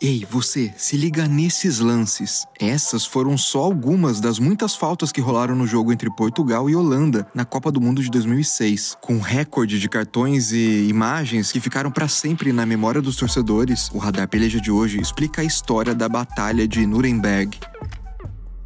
Ei, você, se liga nesses lances. Essas foram só algumas das muitas faltas que rolaram no jogo entre Portugal e Holanda na Copa do Mundo de 2006. Com recorde de cartões e imagens que ficaram para sempre na memória dos torcedores, o Radar Peleja de hoje explica a história da Batalha de Nuremberg.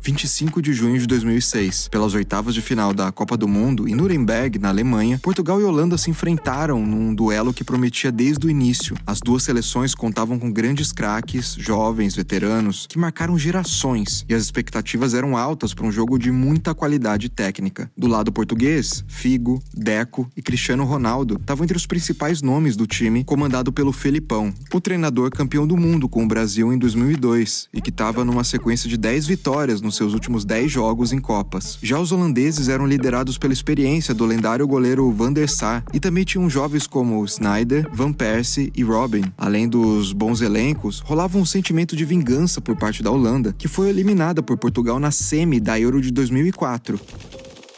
25 de junho de 2006, pelas oitavas de final da Copa do Mundo, em Nuremberg, na Alemanha, Portugal e Holanda se enfrentaram num duelo que prometia desde o início. As duas seleções contavam com grandes craques, jovens, veteranos, que marcaram gerações, e as expectativas eram altas para um jogo de muita qualidade técnica. Do lado português, Figo, Deco e Cristiano Ronaldo estavam entre os principais nomes do time, comandado pelo Felipão, o treinador campeão do mundo com o Brasil em 2002 e que estava numa sequência de 10 vitórias nos seus últimos 10 jogos em Copas. Já os holandeses eram liderados pela experiência do lendário goleiro Van der Sar e também tinham jovens como Snyder, Van Persie e Robin. Além dos bons elencos, rolava um sentimento de vingança por parte da Holanda, que foi eliminada por Portugal na semi da Euro de 2004.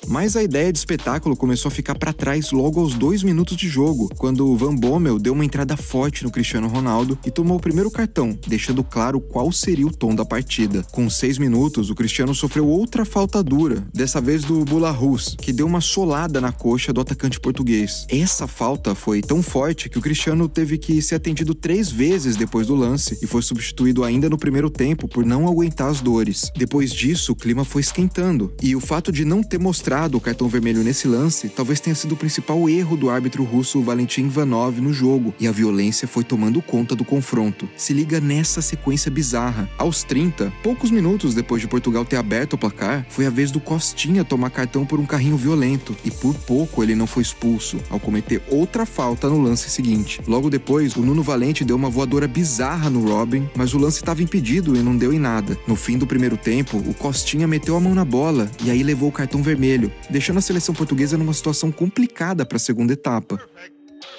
Mas a ideia de espetáculo começou a ficar para trás logo aos dois minutos de jogo, quando o Van Bommel deu uma entrada forte no Cristiano Ronaldo e tomou o primeiro cartão, deixando claro qual seria o tom da partida. Com seis minutos, o Cristiano sofreu outra falta dura, dessa vez do Bularus, que deu uma solada na coxa do atacante português. Essa falta foi tão forte que o Cristiano teve que ser atendido três vezes depois do lance e foi substituído ainda no primeiro tempo por não aguentar as dores. Depois disso, o clima foi esquentando e o fato de não ter mostrado mostrado o cartão vermelho nesse lance talvez tenha sido o principal erro do árbitro russo Valentin Ivanov no jogo, e a violência foi tomando conta do confronto. Se liga nessa sequência bizarra. Aos 30, poucos minutos depois de Portugal ter aberto o placar, foi a vez do Costinha tomar cartão por um carrinho violento, e por pouco ele não foi expulso, ao cometer outra falta no lance seguinte. Logo depois, o Nuno Valente deu uma voadora bizarra no Robin, mas o lance estava impedido e não deu em nada. No fim do primeiro tempo, o Costinha meteu a mão na bola e aí levou o cartão vermelho deixando a seleção portuguesa numa situação complicada para a segunda etapa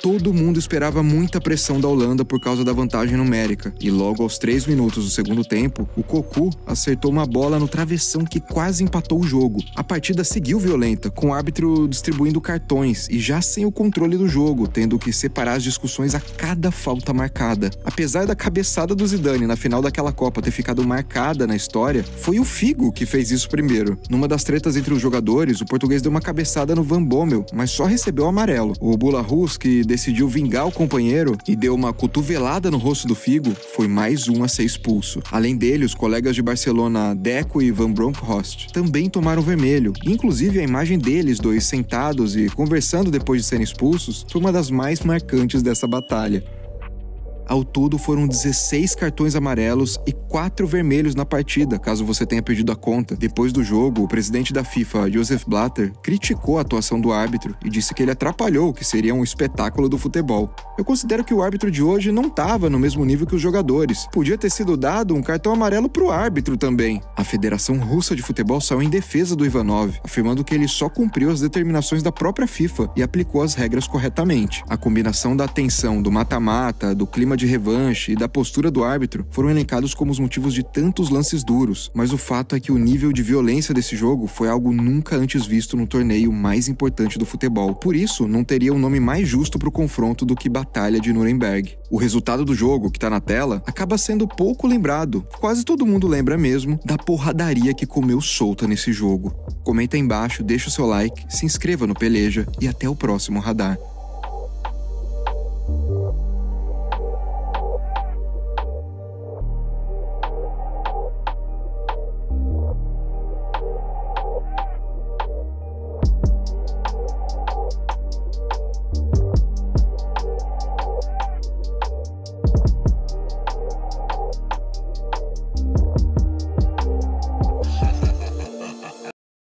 todo mundo esperava muita pressão da Holanda por causa da vantagem numérica. E logo aos 3 minutos do segundo tempo, o Cocu acertou uma bola no travessão que quase empatou o jogo. A partida seguiu violenta, com o árbitro distribuindo cartões e já sem o controle do jogo, tendo que separar as discussões a cada falta marcada. Apesar da cabeçada do Zidane na final daquela Copa ter ficado marcada na história, foi o Figo que fez isso primeiro. Numa das tretas entre os jogadores, o português deu uma cabeçada no Van Bommel, mas só recebeu o amarelo. O Bula Rus, que decidiu vingar o companheiro e deu uma cotovelada no rosto do Figo, foi mais um a ser expulso. Além dele, os colegas de Barcelona Deco e Van Bronckhorst também tomaram vermelho. Inclusive, a imagem deles dois sentados e conversando depois de serem expulsos foi uma das mais marcantes dessa batalha. Ao todo foram 16 cartões amarelos e 4 vermelhos na partida, caso você tenha perdido a conta. Depois do jogo, o presidente da FIFA, Joseph Blatter, criticou a atuação do árbitro e disse que ele atrapalhou o que seria um espetáculo do futebol. Eu considero que o árbitro de hoje não estava no mesmo nível que os jogadores. Podia ter sido dado um cartão amarelo para o árbitro também. A Federação Russa de Futebol saiu em defesa do Ivanov, afirmando que ele só cumpriu as determinações da própria FIFA e aplicou as regras corretamente. A combinação da tensão do mata-mata, do clima de de revanche e da postura do árbitro foram elencados como os motivos de tantos lances duros, mas o fato é que o nível de violência desse jogo foi algo nunca antes visto no torneio mais importante do futebol. Por isso, não teria um nome mais justo para o confronto do que Batalha de Nuremberg. O resultado do jogo, que está na tela, acaba sendo pouco lembrado. Quase todo mundo lembra mesmo da porradaria que comeu solta nesse jogo. Comenta aí embaixo, deixa o seu like, se inscreva no Peleja e até o próximo radar.